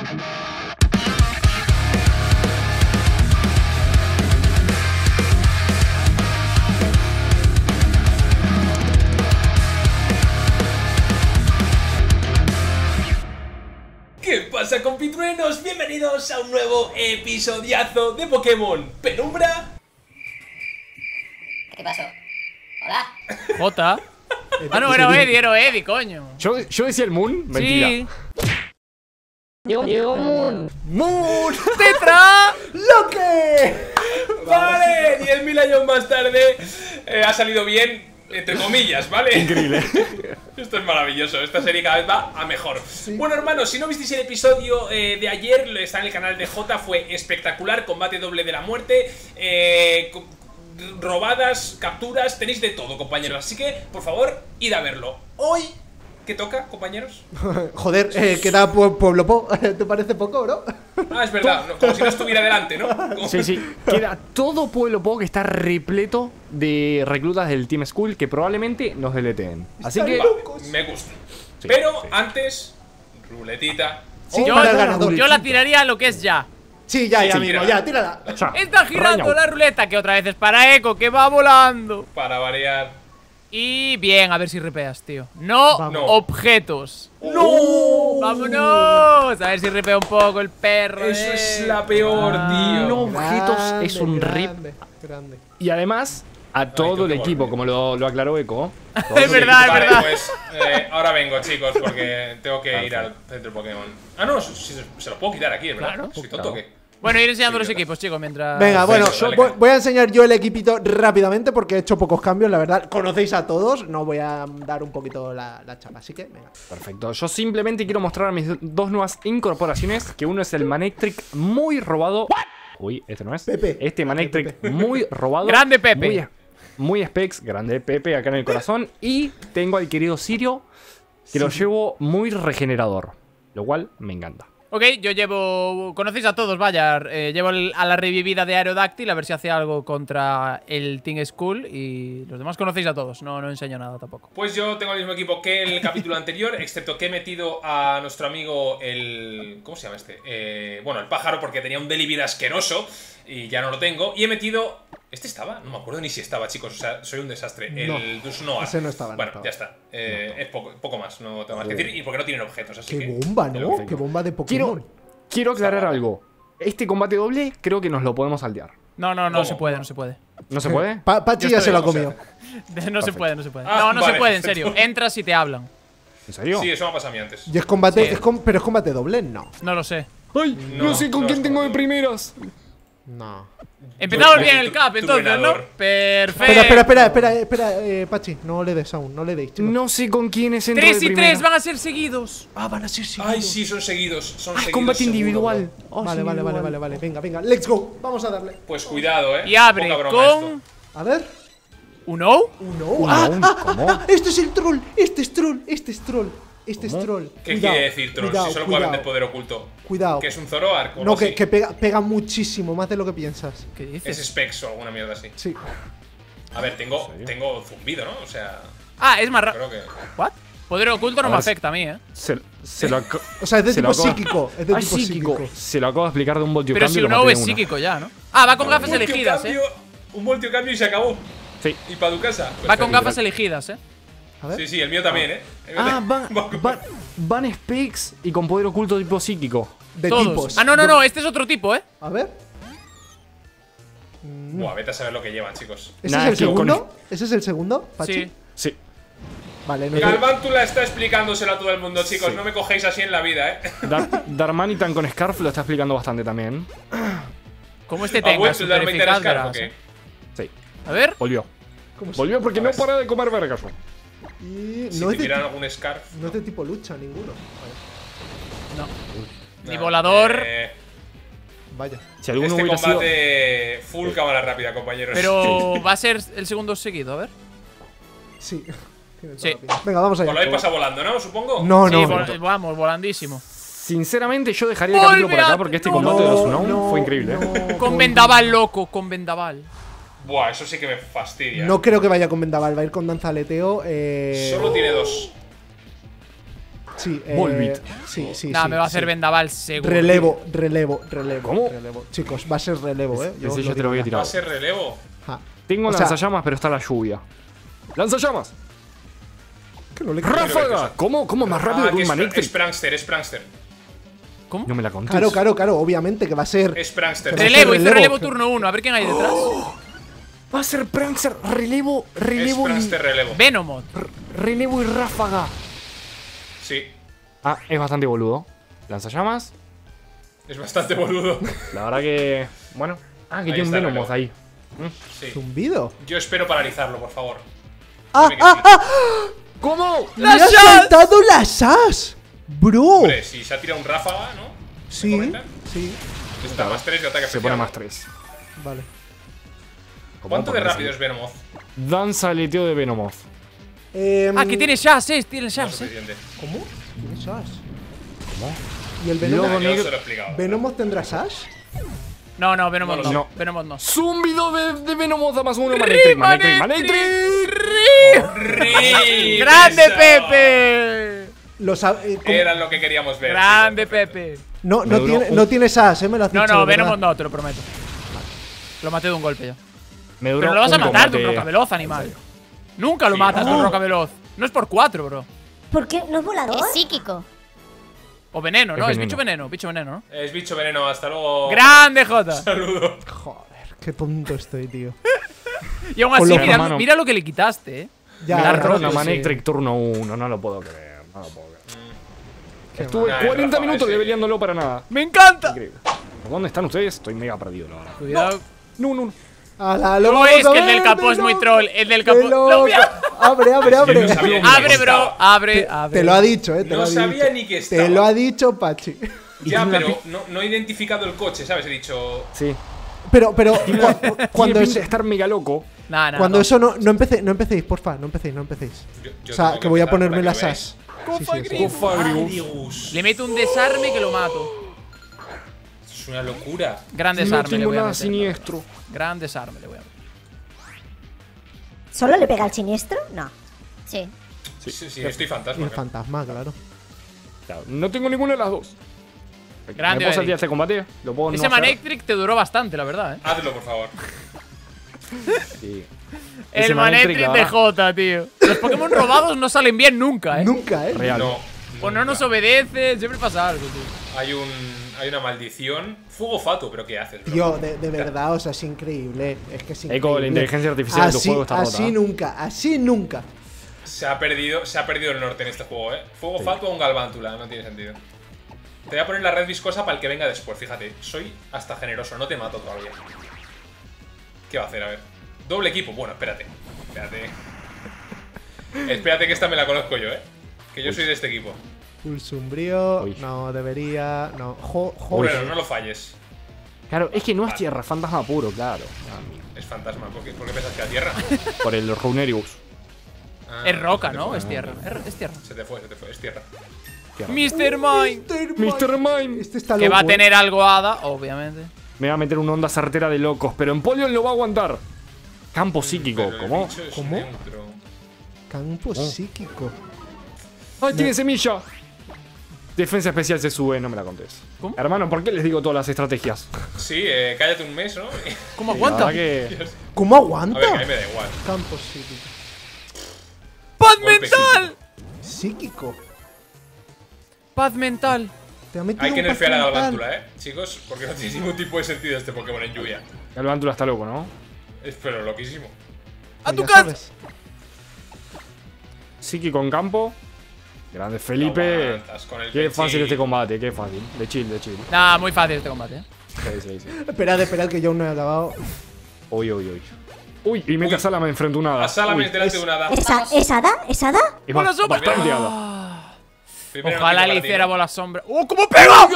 ¿Qué pasa compitruenos? Bienvenidos a un nuevo episodiazo de Pokémon Penumbra ¿Qué pasó? Hola. Jota. Ah, no, era Eddie, era Eddie, coño. Yo, yo decía el Moon, mentira. Sí. Llegó, llegó Moon. ¡Moon! ¡Tetra! ¡Loque! Vale, 10.000 años más tarde eh, ha salido bien, entre comillas, ¿vale? Increíble. Esto es maravilloso, esta serie cada vez va a mejor. Bueno, hermanos, si no visteis el episodio eh, de ayer, está en el canal de J, fue espectacular, combate doble de la muerte, eh, robadas, capturas, tenéis de todo, compañeros. Así que, por favor, id a verlo. Hoy, ¿qué toca, compañeros? Joder, eh, queda Pue- Pueblo Po. ¿Te parece poco, bro? Ah, es verdad, no, como si no estuviera delante, ¿no? Como- Sí, sí. Queda todo Pueblo Po que está repleto de reclutas del Team School que probablemente nos deleteen. Así que. Me gusta. Sí, Pero sí. antes, ruletita. Sí, Yo, la tiraría a lo que es ya. Sí, ya, ya Sí, mismo, ya, tírala. Está girando la ruleta, que otra vez es para Echo, que va volando. Para variar. Y bien, a ver si repeas, tío. No, objetos. ¡No! ¡Vámonos! A ver si repea un poco el perro. Eso eh. es la peor, tío. no. Objetos es un rip. grande, Grande. Y además, a todo el equipo, como lo, lo aclaró Eco. Es verdad, es vale, pues eh, ahora vengo, chicos, porque tengo que ir al centro Pokémon. Ah, no, se, se lo puedo quitar aquí, ¿verdad? Claro. Soy tonto Claro. Bueno, ir enseñando Sí, los equipos, chicos, mientras. Venga, bueno, dale, voy, a enseñar yo el equipito rápidamente porque he hecho pocos cambios, la verdad. Conocéis a todos, no voy a dar un poquito la, la chapa, así que venga. Perfecto. Yo simplemente quiero mostrar mis dos nuevas incorporaciones. Que uno es el Manectric muy robado. Uy, este no es. Pepe. Este Manectric muy robado. Grande Pepe. Muy, muy specs, grande Pepe acá en el corazón. Y tengo al querido Sirio, que lo llevo muy regenerador. Lo cual me encanta. Ok, yo llevo. Conocéis a todos, vaya. eh, llevo a la revivida de Aerodáctil a ver si hace algo contra el Team School. Y los demás conocéis a todos, no, no enseño nada tampoco. Pues yo tengo el mismo equipo que el capítulo anterior, excepto que he metido a nuestro amigo el. ¿Cómo se llama este? Eh, bueno, el pájaro, porque tenía un Delibir asqueroso y ya no lo tengo. Y he metido. ¿Este estaba? No me acuerdo ni si estaba, chicos. O sea, soy un desastre. No, el Dusnoa. ese no estaba, no Bueno, estaba. ya está. Eh, Es poco, poco más, no tengo más que decir. Y porque no tienen objetos, así Qué que. bomba, ¿no? que Qué bomba de Quiero, Pokémon. quiero aclarar Está algo. Este combate doble creo que nos lo podemos aldear. No, no, no ¿Cómo? se puede, no se puede. ¿No se puede? Pa- Pachi ya se lo ha sea, comido. No se puede, no se puede. Ah, no, no se puede, en serio. Entras y te hablan. ¿En serio? Sí, eso me ha pasado a mí antes. Y es combate, Sí. es com- pero es combate doble, no. No lo sé. ¡Ay! No, No, sé con no quién tengo de primeras. No. Empezamos bien el cap, entonces, ¿no? Perfecto. Espera, espera, espera, espera, espera, eh, Pachi, no le des aún, no le deis, chicos. No sé con quién es entro Tres de y primera. tres van a ser seguidos. Ah, van a ser sí. Ay, sí, son seguidos. Son Ah, seguidos combate seguro, individual. Oh, Vale, vale, vale, individual. vale, vale. Venga, venga, let's go. Vamos a darle. Pues cuidado, eh. Y abre Poca broma esto. con. A ver. ¿Un O? Uno. Uno, ah, un- ah, ¿cómo? ah, este es el troll. Este es troll. Este es troll. Este es troll. ¿Qué Cuidado, quiere decir Troll? cuidado, si solo puede cuidado, vender poder oculto. Cuidado. ¿Que es un Zoroark o No, que, pega, pega muchísimo, más de lo que piensas. ¿Qué Es dices? Specs o alguna mierda así. Sí. A ver, tengo, tengo zumbido, ¿no? O sea, Ah, es más rápido. que. ¿What? Poder oculto no me si- afecta a mí, ¿eh? Se, se lo O sea, es de se tipo psíquico. Es de Ah, tipo psíquico. psíquico. Se lo acabo de explicar de un voltio Pero cambio si y lo un maté O de es psíquico ya, ¿no? Ah, va con gafas elegidas, cambio, ¿eh? Un voltio cambio y se acabó. Sí. Y para tu casa. Va con Perfecto. gafas elegidas, ¿eh? A ver. Sí, sí, el mío también, ¿eh? El mío Ah, van, van, van specs y con poder oculto tipo psíquico. De Todos. tipos. Ah, no, no, no, este es otro tipo, ¿eh? A ver. Buah, vete a saber lo que llevan, chicos. ¿Ese Nah, es el con- segundo? ¿Ese es el segundo? Pachi? Sí. Sí. Vale, no te- Galvántula está explicándoselo a todo el mundo, chicos. Sí. No me cogéis así en la vida, ¿eh? Dar Darmanitan con Scarf lo está explicando bastante también. Como este ¿Ha tenga su eficaz, Scarf verás, o qué? ¿eh? Sí. A ver. Volvió. ¿Cómo Volvió porque no para de comer vergas. Y Si no, es de tuvieran ti- algún Scarf. no es de tipo lucha ninguno. Vale. No. Ni Nah, volador. eh, Vaya. Si alguno este sido. combate full cámara rápida, compañeros. Pero va a ser el segundo seguido, a ver. Sí. Sí. Venga, vamos Os lo allá. habéis pasado volando, ¿no? Supongo. No, sí, no. vol- vamos, volandísimo. Sinceramente, yo dejaría el capítulo por acá porque este no. combate de los Unown no, fue increíble. ¿eh? no, Con no. vendaval loco, con vendaval. Buah, eso sí que me fastidia. No creo que vaya con Vendaval, va a ir con Danza Aleteo. Eh... Solo tiene dos. Sí, eh, Volbit. Sí, sí, Nah, sí, me va a sí. hacer vendaval seguro. Relevo, relevo, relevo. ¿Cómo? relevo. Chicos, va a ser relevo, eh. Ese os yo te lo voy a tirar. Va a ser relevo. Tengo O sea- lanzallamas, pero está la lluvia. ¡Lanzallamas! Que no le- ¡Ráfaga! ¿Cómo? ¿Cómo es más rápido Ah, que un es, Manectric? es Prankster, es Prankster. ¿Cómo? No me la conté. Claro, claro, claro. Obviamente que va a ser. Es Prankster. Relevo, hice Relevo. relevo turno 1. A ver quién hay detrás. Va a ser Prankster, relevo, Es relevo y, Prankster relevo. Venomot. relevo y ráfaga. Sí. Ah, es bastante boludo. Lanzallamas. Es bastante boludo. La verdad que. Bueno. Ah, que Ahí tiene un Venomoth ahí. Sí. Zumbido. Yo espero paralizarlo, por favor. ¡Ah, ah, sí. ah! ¿Cómo? ¡Le ha saltado la SAS! ¡Bro! Hombre, si se ha tirado un ráfaga, ¿no? Sí, sí. Está más 3 de ataque Se especial. pone más 3. Vale. ¿Cuánto de rápido es Venomoth? Danza aleteo de Venomoth. Em, Ah, que tiene Shaz, eh. Tiene No Shaz, es eh. ¿Cómo? ¿Tiene SAS? ¿Y el? Ah, yo negro- se lo he explicado. ¿Venomos tendrá SAS? No, no, Venomot No no. lo sé. Venomot no. Zumbido de, de Venomoth a más uno. Manectric, Manectric, Manectric. ¡Ri! ¡Grande. Pepe! Lo sab- eh. Era lo que queríamos ver. Grande perfecto. Pepe. No, no tiene, no tiene SAS, eh, me lo has No, dicho, no, de verdad. Venomot no, te lo prometo. Lo maté de un golpe ya. Me duró Pero no lo vas a matar con. Roca Veloz, animal. Nunca lo Sí. matas con Oh. Roca Veloz. No es por 4, bro. ¿Por qué? ¿No es volador? Es psíquico. O veneno, ¿no? Es bicho veneno, bicho veneno, ¿no? Es bicho veneno, hasta luego. ¡Grande, Jota! Saludo. Joder, qué tonto estoy, tío. Y aún Con así, mira, lo que le quitaste, eh. Ya, la. Manectric turno 1. No lo puedo creer. No lo puedo creer. Qué Estuve mal. 40 Rafa, minutos leveleándolo para nada. ¡Me encanta! Increíble. ¿Por dónde están ustedes? Estoy mega perdido, la verdad. Cuidado. No, no, no. Ala, lo No vamos es a que el del capó es muy troll. El del de capó. Abre, abre, abre. Abre, bro. Abre, abre. Te lo ha dicho, eh. Te No lo ha sabía dicho. ni que Te estaba. lo ha dicho Pachi. Ya, pero no, no he identificado el coche, ¿sabes? He dicho. Sí. Pero, pero, cuando, es- estar mega loco. Nah, nah, cuando no. eso no, no empecéis, no empecéis, porfa, no empecéis, no empecéis. yo- yo O sea, que voy a ponerme la SAS. veáis. Sí, sí. Le meto un desarme que lo mato. Es una locura. Gran No desarme le voy a meter. siniestro. Gran desarme le voy a meter. ¿Solo le pega al siniestro? No. Sí. Sí, sí, sí, estoy fantasma. el fantasma, claro. Claro, no tengo ninguna de las dos. Grande, ¿Me puedo este combate? ¿Lo puedo Ese no? Manectric te duró bastante, la verdad, eh. Hazlo, por favor. Sí. El Manectric de. Jota, tío. Los Pokémon robados no salen bien nunca, eh. Nunca, eh. Real. No. O no nos obedece, siempre pasa algo, tío. Hay un. Hay una maldición. Fuego fatuo, pero ¿qué haces, bro? Tío, de, de verdad, o sea, es increíble. Es que es increíble. Eco, la inteligencia artificial de tu así, juego está. Así ¿eh? nunca, así nunca. Se ha perdido, se ha perdido el norte en este juego, eh. Fuego fatuo o un galvántula, no tiene sentido. Te voy a poner la red viscosa para el que venga después, fíjate. Soy hasta generoso, no te mato todavía. ¿Qué va a hacer? A ver. Doble equipo. Bueno, espérate. Espérate. espérate que esta me la conozco yo, eh. Que yo soy de este equipo. Pulso umbrío. Uy. No, debería. No. Jo, Uy. joder. Bueno, no lo falles. Claro, es que no es tierra, fantasma puro, claro. Es fantasma. ¿Por qué, por qué pensas que la tierra? Por el Runerius. Ah, Es roca, ¿no? fue. Es tierra. Es, es tierra. Se te fue, se te fue. Es tierra. Tierra. Mr. Mime. Mr. Mime. Este está Que va a loco, eh. tener algo hada, obviamente. Me va a meter una onda certera de locos, pero en Polion lo va a aguantar. Campo psíquico, Pero ¿cómo? es ¿Cómo? neutro. Campo Oh. psíquico. ¡Ay, tiene semilla! Defensa especial se sube, no me la contés. ¿Cómo? Hermano, ¿por qué les digo todas las estrategias? Sí, eh, cállate un mes, ¿no? ¿Cómo aguanta? que- ¿Cómo A aguanta? ver, que a mí me da igual. Campo psíquico. ¡Paz Golpe mental! Psíquico. ¡Paz mental! Te ha metido Hay que nerfear a la galvántula, ¿eh? Chicos, porque no tiene ningún tipo de sentido este Pokémon en lluvia. El Vántula está loco, ¿no? Es pero loquísimo. ¡A tu casa! sabes. Psíquico en campo. Grande Felipe. Qué fácil este combate, qué fácil. De chill, de chill. Nah, muy fácil este combate, eh. Sí, sí, sí. Esperad, esperad que yo aún no he acabado. Uy, uy, uy. Uy, y mete Uy. a Sala me enfrento a una hada. A Salame Uy, delante de una hada. ¿Esa, ¿Es hada? ¿Es hada? es ¡Bola ba- bastante hada. Primero Ojalá le ¿no? bola sombra. ¡Oh, cómo pega!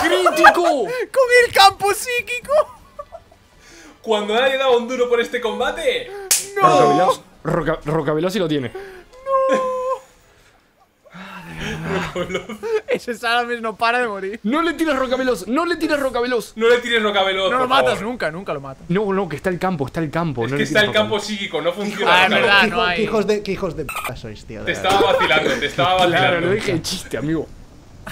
¡Crítico! ¡Con el campo psíquico! Cuando nadie daba un duro por este combate. Rocaveloz. Roca, Rocaveloz sí lo tiene. Veloz. Ese Salamis no para de morir. No le tires roca veloz, no le tires roca veloz. No le tires roca veloz. No lo matas favor. nunca, nunca lo matas. No, no, que está el campo, está el campo. Es no que está el campo psíquico, no Ah, funciona. es claro. verdad. ¿Qué, no hay- qué hijos de, qué hijos de p sois, tío. de Te verdad. estaba vacilando, te estaba Claro, vacilando. lo dije de chiste, amigo.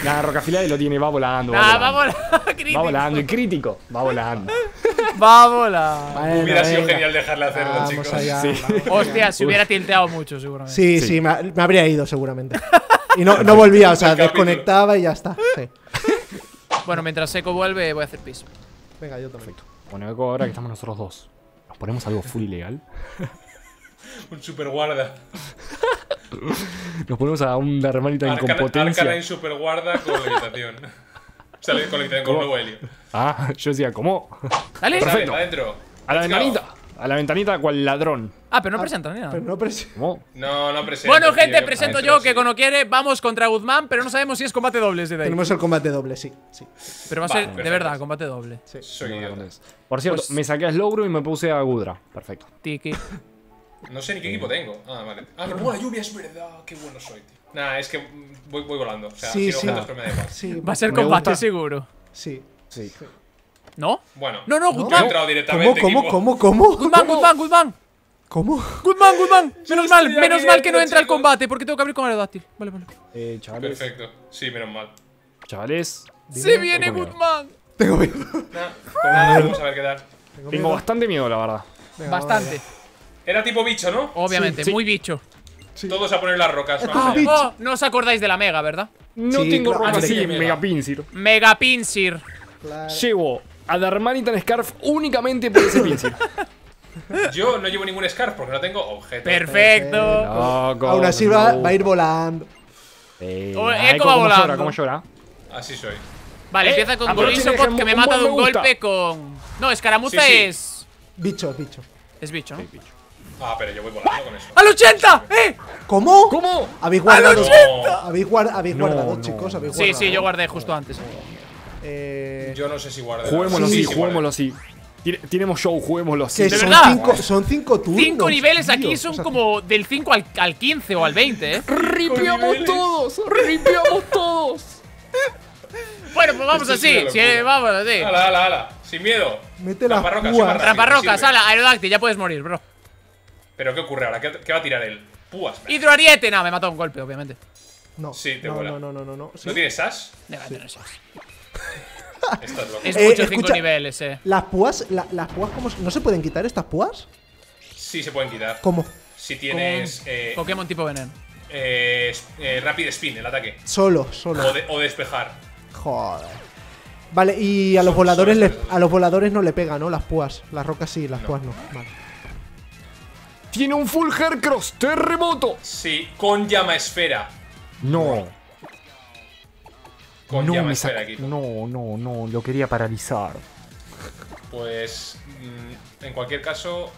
Nada, Rocafilade lo tiene, va volando. Nah, va volando. Va volando, y crítico, va volando. Vamos a Bueno, Hubiera sido venga. genial dejarle hacerlo, Vamos chicos. allá, Sí. Hostia, se hubiera tilteado mucho, seguramente. Sí, sí, Sí. me, ha- me habría ido seguramente. Y no, no volvía, o sea, desconectaba y ya está. Sí. Bueno, mientras Seco vuelve, voy a hacer pis. Venga, yo también. Bueno, Eco, ahora que estamos nosotros dos, ¿nos ponemos algo full ilegal? Un super guarda. Nos ponemos a un hermanita en Arcana, compotencia. Arcanine super guarda con levitación. O sea, con levitación, con nuevo helio. Ah, yo decía, ¿cómo? Dale. Perfecto. Dale, adentro. A la ventanita. A la ventanita, cual ladrón. Ah, pero no presentan ni nada. Pero no ¿Cómo? No, no presento. Bueno, gente, presento yo que sí. cuando quiere vamos contra Guzmán, pero no sabemos si es combate doble desde ahí. Tenemos el combate doble, sí. sí. Pero va a Vale, ser de verdad combate doble. Soy idiota. Por cierto, Pues- me saqué a Slowbro y me puse a Gudra. Perfecto. Tiki. No sé ni qué equipo tengo. Ah, vale. Ah, pero mola lluvia, es verdad. Qué bueno soy, tío. Nah, es que voy, voy volando. O sea, Sí, sí. objetos, pero me da igual. Sí, Va a ser combate gusta. seguro. sí. Sí. ¿No? Bueno. No, no, Guzmán. entrado ¿Cómo, cómo, cómo, cómo? Guzmán, Guzmán, Guzmán. ¿Cómo? Guzmán, Guzmán. Menos mal, menos mal que no entra al combate porque tengo que abrir con aerodáctil. Vale, vale. Eh, chavales. Perfecto. Sí, menos mal. Chavales, Se viene. Guzmán. Tengo miedo. Nah, pues nada, vamos a ver qué tal. Tengo bastante miedo, la verdad. Venga, Bastante. Era tipo bicho, ¿no? Obviamente, Sí, sí. muy bicho. Todos a poner las rocas. Oh, no os acordáis de la Mega, ¿verdad? No Sí, tengo claro. roca Ah, sí, mega. Mega Pinsir. Mega Pinsir. Claro. Llevo a Darmanitan Scarf únicamente por ese Pinsir. Yo no llevo ningún scarf porque no tengo objetos. Perfecto. Loco, Aún así no. va, va a ir volando. Eh, Eco va ¿cómo volando. llora? ¿Cómo llora? Así soy. Vale, Eh, empieza con aprovechen y Gorisopod dejen que me mata de un golpe con. No, escaramuza Sí, sí. es. Bicho, bicho. Es bicho, ¿no? Ah, pero yo voy volando con eso. ¡Al 80! ¡Eh! ¿Cómo? ¿Cómo? Habéis guardado. Habéis, guard- habéis No, guardado, no. chicos. Habéis Sí, guardado. sí, yo guardé justo antes. Eh, yo no sé si guardé. Juguémoslo Sí, así, sí, guardé. juguémoslo así. Tiremos show, juguémoslo así. ¿De son verdad? cinco, son cinco turnos. Cinco niveles aquí tío. son O sea, como del 5 al, al 15 o al 20, ¿eh? ¡Ripeamos niveles. todos! ¡Ripeamos todos! Bueno, pues vamos así. Sí, vamos así. Ala, ala, ala. Sin miedo. Mete Tramparrocas, sirve. ala, aerodáctil, ya puedes morir, bro. Pero ¿qué ocurre ahora? ¿Qué, qué va a tirar él? Púas. Hidroariete, no, me mató un golpe, obviamente. No, Sí, te no, vuela. no, no, no, no, no. Sí. ¿No tienes Sash? Me va a tener loco. Es Eh, mucho 5 escucha. niveles, eh. Las púas, la- las púas, ¿cómo se- ¿no se pueden quitar estas púas? Sí, se pueden quitar. ¿Cómo? Si tienes eh, Pokémon tipo veneno. eh, es- eh, Rapid Spin, el ataque. Solo, solo. O, de- o despejar. Joder. Vale, y a los Son- voladores le- a los voladores no le pega, ¿no? Las púas. Las rocas sí, las No. púas no. Vale. Tiene un full Hercross, terremoto. Sí, con llama esfera. No, Con no me saca. No, no, no, lo quería paralizar. Pues mm, en cualquier caso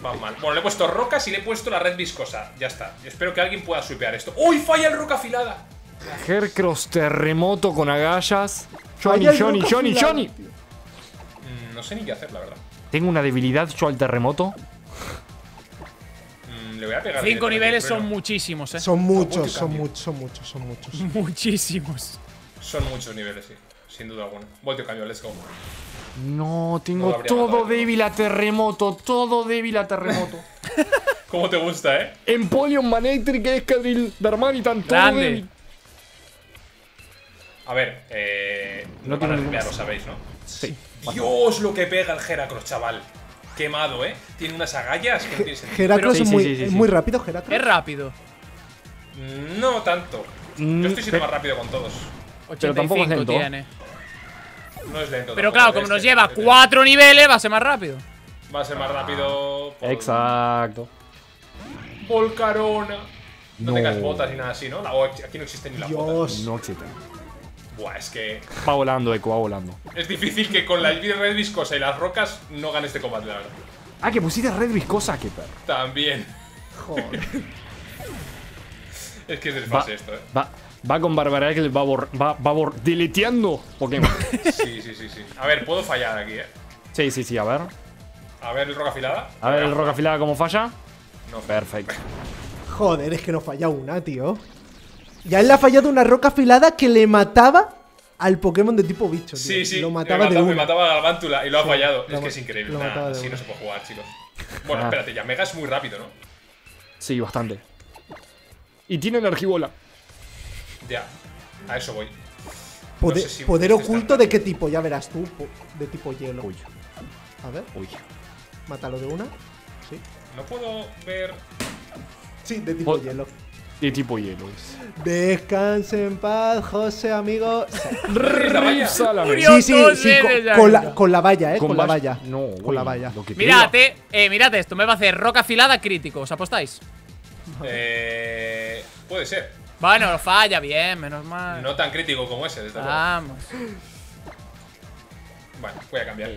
van mal. Bueno, le he puesto rocas y le he puesto la red viscosa. Ya está. Yo espero que alguien pueda swipear esto. ¡Uy! Falla el roca afilada. Hercross, terremoto con agallas. Johnny, Johnny, Johnny, afilada, Johnny. tío. Mm, no sé ni qué hacer, la verdad. Tengo una debilidad yo al terremoto. Mm, le voy a pegar. 5 directamente niveles el son muchísimos, eh. Son muchos, mucho son muchos, son muchos, son muchos. Muchísimos. Son muchos niveles, sí. Sin duda alguna. Volteo cambio, let's go. No, tengo todo matado, débil a terremoto, todo débil a terremoto. ¿Cómo te gusta, eh? Empoleon, Manectric, Escadril, Darmanitan, todo Grande. débil. A ver, eh. No No, tiene van a ningún- ripear, lo sabéis, ¿no? Sí. Dios, lo que pega el Heracross, chaval. Quemado, ¿eh? Tiene unas agallas que no tiene sentido. Heracross Sí, es muy, sí, sí, es sí. muy rápido, Heracross. Es rápido. Mm, No tanto. Mm, Yo estoy siendo pe- más rápido con todos. 85 tampoco es lento. tiene. No es lento. Pero claro, como este, nos lleva este. 4 niveles, va a ser más rápido. Va a ser más rápido. por- Exacto. Volcarona. No, No. tengas botas ni nada así, ¿no? La- o aquí no existen ni las botas. Dios. No existe. Buah, es que Va volando, Eco, va volando. es difícil que con la red viscosa y las rocas no gane este combate, la verdad. Ah, que pusiste red viscosa, qué perro. También. Joder. Es que es desfase esto, eh. va, va con Barbara que va, bor- va, va bor- deleteando Pokémon. Sí, sí, sí, sí. A ver, puedo fallar aquí, eh. sí, sí, sí, a ver. A ver el roca afilada. A ver el roca afilada cómo falla. No, Perfecto. Joder, es que no falla una, tío. Ya él le ha fallado una roca afilada que le mataba al Pokémon de tipo bicho. tío. Sí, sí. Lo me mataba de me mataba a Galvántula y lo ha Sí, fallado. lo Es que es increíble. lo Nah, así una. no se puede jugar, chicos. Bueno, Ah. espérate, ya Mega es muy rápido, ¿no? Sí, bastante. Y tiene energibola. Ya. A eso voy. Poder, No sé si poder está oculto de qué tipo, ya verás tú. De tipo hielo. Uy, A ver, uy. mátalo de una. Sí. No puedo ver. Sí, de tipo Po- hielo. De tipo hielo es. Descanse en paz, José, amigo. Sí, sí, sí, con, con la, con la valla, eh. Con, la valla-. No, con la valla. pega. Mirate, eh, mirad esto. Me va a hacer roca afilada crítico. ¿Os apostáis? Eh. Puede ser. Bueno, lo falla bien, menos mal. No tan crítico como ese, desde luego. Vamos. Bueno, voy a cambiar.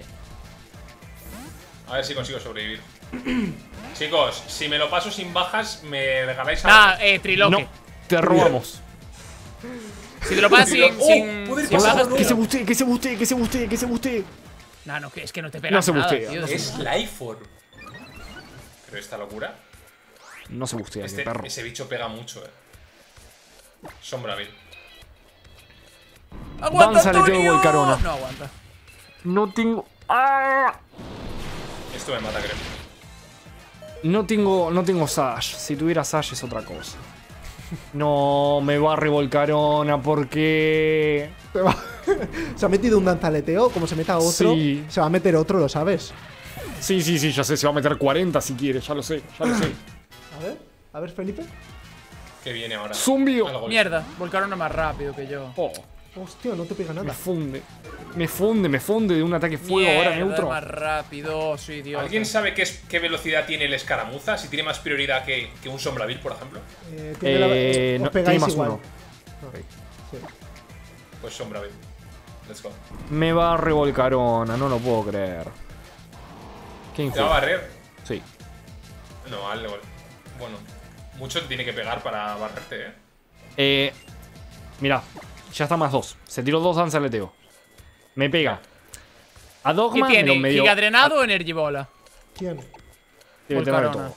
A ver si consigo sobrevivir. Chicos, si me lo paso sin bajas, me regaláis Nah, algo. eh, triloque. No, te robamos. Si te lo pasas sin, Oh, sin, sin bajas, no. Que se bustee, que se bustee, que se bustee, que se bustee. No, no, es que no te pega No se nada, bustea, tío. no Es Life Pero esta locura. No se bustea, Este, perro. ese bicho pega mucho, eh. Sombra Bill. ¡Aguanta, Danza, le tengo Antonio! Volcarona. No aguanta. No tengo. ¡Ah! Esto me mata, creo. No tengo, no tengo Sash. Si tuviera Sash es otra cosa. No, me va a revolcarona porque. Se ha metido un danzaleteo, como se meta otro, Sí. se va a meter otro, ¿lo sabes? Sí, sí, sí, ya sé, se va a meter 40 si quiere, ya lo sé, ya lo sé. A ver, a ver, Felipe. Que viene ahora. Zumbio. Mierda, Volcarona más rápido que yo. Oh, Hostia, no te pega me nada. funde. Me funde, me funde de un ataque fuego Mierda, ahora neutro. más rápido, soy idiota. ¿Alguien sabe qué, es, qué velocidad tiene el escaramuza? Si tiene más prioridad que, que un Sombra Bill, por ejemplo. Eh, tiene la- Eh, no, pegáis tiene más igual. uno. No, sí. Pues Sombra Bill. Let's go. Me va a revolcarona, no lo puedo creer. ¿Te va ¿Qué a barrer? Sí. No, al Bueno, mucho te tiene que pegar para barrerte, eh. Eh, mira, ya está más dos. Se tiró dos danza aleteo. Me pega. A ¿Qué Dogma me tiene? medio. ¿Giga drenado o Energy Bola? De Volcarona. todo.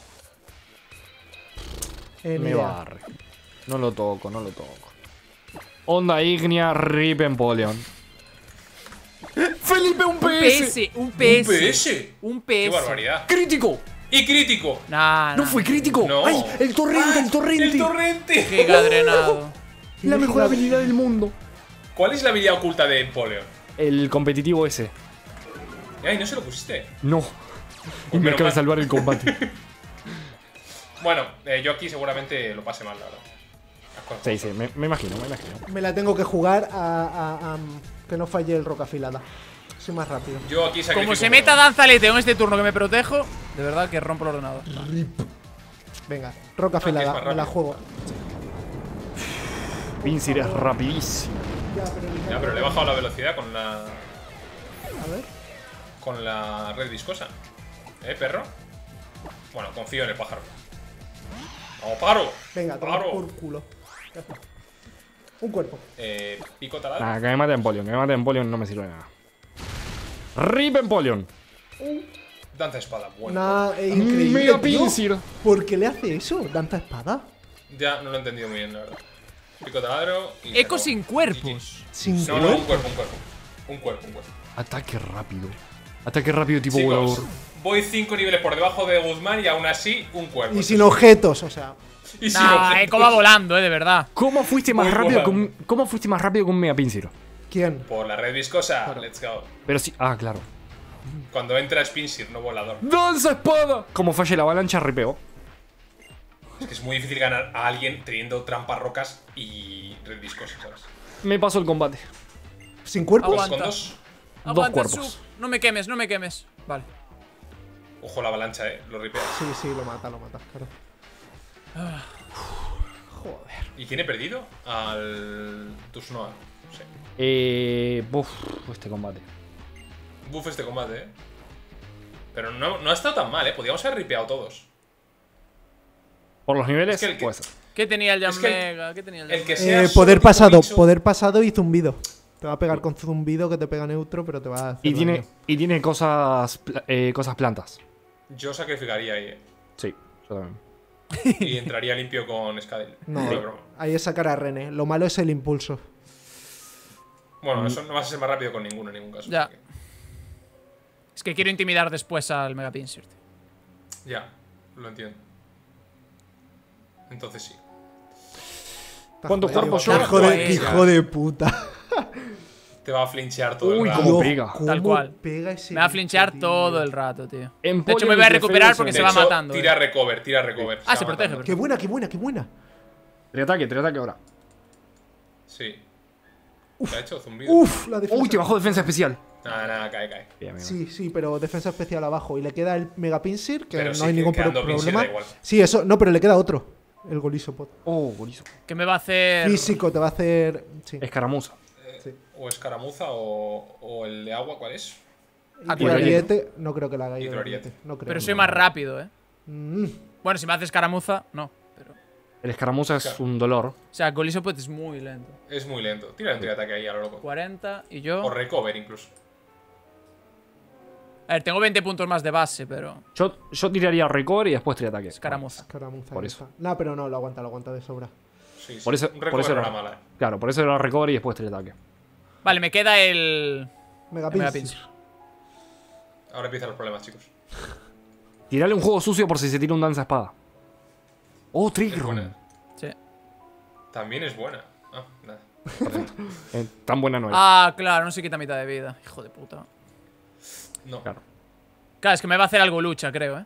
Eh, Me barre. No lo toco, no lo toco. Onda Ignea, Rip Empoleon. ¡Felipe, un Un PS! PS, un ¡Un PS. PS! Un PS. ¡Qué barbaridad! ¡Crítico! ¡Y crítico! Nah, ¡No nah. fue crítico! No. ¡Ay! ¡El torrente, el torrente! ¡El torrente! Giga drenado. La mejor habilidad del mundo. ¿Cuál es la habilidad oculta de Empoleon? El competitivo ese. Ay, no se lo pusiste. No. Y me acaba de salvar el combate. Bueno, eh, yo aquí seguramente lo pase mal, la verdad. Sí, sí, me, me imagino, me imagino. Me la tengo que jugar a, a- a- que no falle el roca afilada. Soy más rápido. Yo aquí sacrifico Como se meta poco. danza leteo en este turno que me protejo, de verdad que rompo el ordenador. Venga, roca es afilada, me la juego. Pinsir es rapidísimo. Ya, pero le he bajado la velocidad con la. A ver. con la red viscosa. ¿Eh, perro? Bueno, confío en el pájaro. ¡Vamos, pájaro! Venga, pájaro! por culo. Un cuerpo. Eh, pico taladro. Nada, que me mate Empoleon, que me mate Empoleon no me sirve de nada. Rip Empoleon. Danza espada, bueno. Nah, eh, increíble. Mega tío. Pinsir. ¿Por qué le hace eso? ¿Danza espada? Ya no lo he entendido muy bien, la verdad. Pico taladro y. Eco sin cuerpos. Sin. No, no, un cuerpo. un cuerpo. Un cuerpo, un cuerpo. Ataque rápido. Ataque rápido tipo Chicos, volador. voy 5 niveles por debajo de Guzmán y aún así un cuerpo. Y sin objetos, o sea. Y sin Nah, objetos. Eco va volando, eh, de verdad. ¿Cómo fuiste más Muy rápido bueno. con ¿Cómo fuiste más rápido con un Mega Pinsir? ¿Quién? Por la red viscosa, let's go. Pero sí, ah, claro. Cuando entra Spinsir, no volador. ¡Danza espada! Como falle la avalancha, ripeo. Es que es muy difícil ganar a alguien teniendo trampas rocas y red viscosa, ¿sabes? Me paso el combate. ¿Sin cuerpo? Dos Aguanta. con dos. Aguanta, cuerpos. Su. No me quemes, no me quemes. Vale. Ojo la avalancha, eh. Lo ripea. Sí, sí, lo mata, lo mata, claro. ¿Y quién he perdido? Al. Tusnoa. Sí. Eh. Buf, este combate. Buff este combate, eh. Pero no, no ha estado tan mal, eh. Podríamos haber ripeado todos. Por los niveles, Es que el que- puede ser. ¿Qué tenía el Es que el- Mega? ¿Qué tenía el El que sea. Eh, poder pasado, poder pasado y zumbido. Te va a pegar con zumbido que te pega neutro, pero te va a hacer Y tiene, daño. y tiene cosas, eh, cosas plantas. Yo sacrificaría ahí, eh. Sí, yo también. Y entraría limpio con Skadel. No, broma. ahí es sacar a René. Lo malo es el impulso. Bueno, eso no vas a ser más rápido con ninguno en ningún caso. Ya. Es que quiero intimidar después al Mega Pinsir. tío. Ya, lo entiendo. Entonces sí. ¿Cuántos cuerpos lleva? hijo de, qué hijo de puta. Te va a flinchear todo Uy, el rato. cómo Dios, pega. cómo Tal cual. pega ese Me va a flinchear tío. todo el rato, tío. En De hecho, me voy a recuperar porque De se va hecho, matando. Tira eh. recover, tira recover. Ah, se protege. Qué buena, qué buena, qué buena. Triataque, triataque ahora. Sí. ¿Qué ha hecho? Zumbido. Uf, la defensa. Uy, te bajó defensa especial. Nada, nada, cae, cae. Bien. Sí, sí, pero defensa especial abajo. Y le queda el Mega Pinsir, que Pero no sí, hay que ningún Pinsir problema. da igual. Sí, eso, no, pero le queda otro. El Golisopod. Oh, golizo. Que me va a hacer. Físico, te va a hacer. Sí. Escaramuza. O escaramuza o, o el de agua, ¿cuál es? Ah, Hidroariete, no creo que la haga Hidroariete. No creo. Pero soy más rápido, eh. Mm, Bueno, si me haces caramuza, no. O El escaramuza es un dolor. sea, Golisopod es muy lento. Es muy lento. Tira un triataque ahí a lo loco. 40 y O yo. recover incluso. A ver, tengo 20 puntos más de base, pero. Yo, yo tiraría recover y después triataque. Escaramuza. Escaramuza. Por eso. No, pero no, lo aguanta, lo aguanta de sobra. Sí, sí. Por eso- un por recover eso era- era mala. eh. Claro, por eso era recover y después triataque. Vale, me queda el. Mega el. Pinsir. Ahora empiezan los problemas, chicos. Tirale un juego sucio por si se tira un danza espada. Oh, Es Trick. Room. Sí. También es buena. Ah, nada. Eh, tan buena no es. Ah, claro, no se quita mitad de vida. Hijo de puta. No, Claro. Claro, es que me va a hacer algo lucha, creo, eh.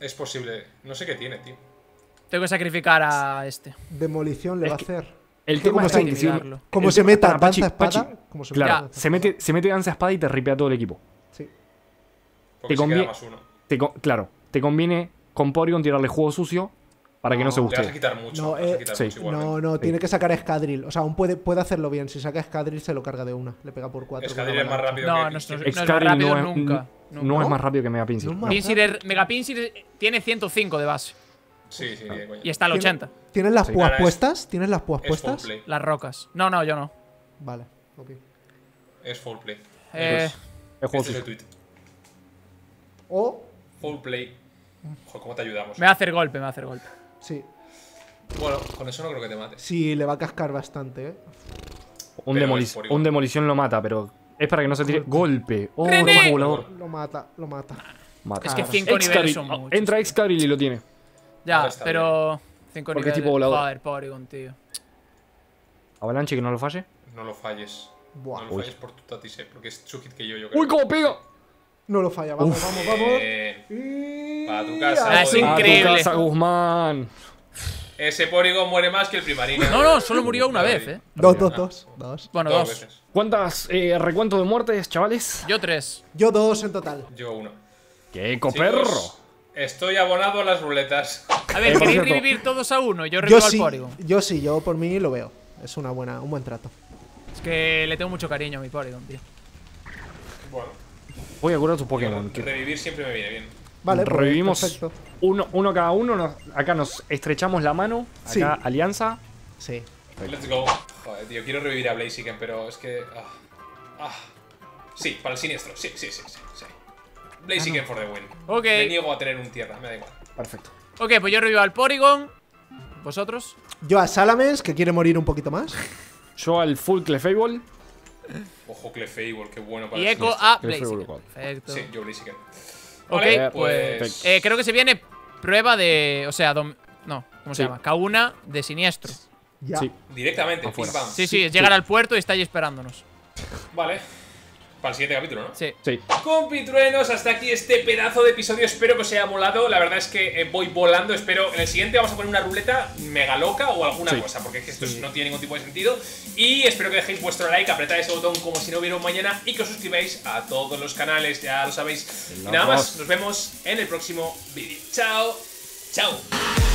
es posible. No sé qué tiene, tío. Tengo que sacrificar a este. Demolición le Es va a hacer. El tema como se- si. Como se meta Pachi, danza espada. Pachi, como se Claro, meta se mete, se mete danza espada y te ripea todo el equipo. Sí. Porque Te se convie- queda más uno. Te claro, te conviene con Porygon tirarle juego sucio para que no, se Le vas a guste. quitar mucho. No, le vas a eh, quitar sí. mucho. No, no, tiene que sacar a Escadril. O sea, aún puede, puede hacerlo bien. Si saca a Escadril, se lo carga de una. Le pega por cuatro. Escadril es más rápido No, que no, Pinsir. no, no es más Excalibur rápido no, es, nunca. no es más rápido que Mega Pinsir. No más. Pinsir, Mega Pinsir tiene 105 de base. Sí, sí, de coña. Y está al ¿Tiene- 80. ¿Tienes las Sí. púas Ahora es- puestas? ¿Tienes las púas puestas? Las rocas. No, no, yo no. Vale, ok. Es full play. Eh, Es juego Este es el tweet. O, Full play. Joder, ¿cómo te ayudamos? me va a hacer golpe, me va a hacer golpe. Sí. Bueno, con eso no creo que te mates. Sí, le va a cascar bastante, ¿eh? Un, demoli- un demolición lo mata, pero es para que no se tire. Golpe. Oh, rojo volador. Lo mata, lo mata. Mata. Es que Claro. 5 niveles son ah, muchos. Entra Excalibur y lo tiene. Ya, pero. 5 Porque es niveles. tipo volador. Joder, Porygon, tío. Avalanche que no lo falle. No lo falles. Buah. No lo Uy. falles por tu tatise, porque es su hit que yo, yo creo. ¡Uy, cómo pega! No lo falla, vamos, vamos, vamos. Y... Pa' tu casa, Ah, es Godín. A tu increíble. casa, Guzmán. Ese Porygon muere más que el primarina. No, no, solo murió una vez, eh. Dos, dos, dos. Dos. Bueno, Dos dos. veces. ¿Cuántas eh, recuentos de muertes, chavales? Yo tres. Yo dos en total. Yo uno. ¡Qué Chicos, coperro! Estoy abonado a las ruletas. A ver, Eh, ¿queréis revivir todos a uno? Yo Yo revivo al sí, Porygon. yo sí, yo por mí lo veo. Es una buena, un buen trato. Es que le tengo mucho cariño a mi Porygon, tío. Bueno, Voy a curar tu Pokémon. que revivir siempre me viene bien. Vale, pues, Revivimos perfecto. uno, uno cada uno. nos- acá nos estrechamos la mano. Acá, Sí. alianza. Sí. Let's go. Joder, tío, quiero revivir a Blaziken, pero es que. ah, ah. Sí, para el siniestro. Sí, sí, sí, sí. sí. Blaziken for the win. Ok. Me niego a tener un tierra, me da igual. Perfecto. Ok, pues yo revivo al Porygon. ¿Vosotros? Yo a Salamence, que quiere morir un poquito más. Yo al full Clefable. Ojo, Clefable, qué bueno para Y el Echo a Blaziken. Perfecto. Sí, yo Blaziken. Ok, Vale, pues. pues. eh, creo que se viene prueba de. O sea, dom- no, ¿cómo se llama? Kauna de siniestro. Ya. Sí. Directamente. Sí, sí, es llegar al puerto y está ahí esperándonos. Vale. Para el siguiente capítulo, ¿no? Sí. Sí. Compitruenos, hasta aquí este pedazo de episodio. Espero que os haya molado. La verdad es que eh, voy volando. Espero. En el siguiente vamos a poner una ruleta mega loca o alguna Sí. cosa, porque es que esto no tiene ningún tipo de sentido. Y espero que dejéis vuestro like, apretad ese botón como si no hubiera un mañana y que os suscribáis a todos los canales, ya lo sabéis. Y nada más, nos vemos en el próximo vídeo. Chao, chao.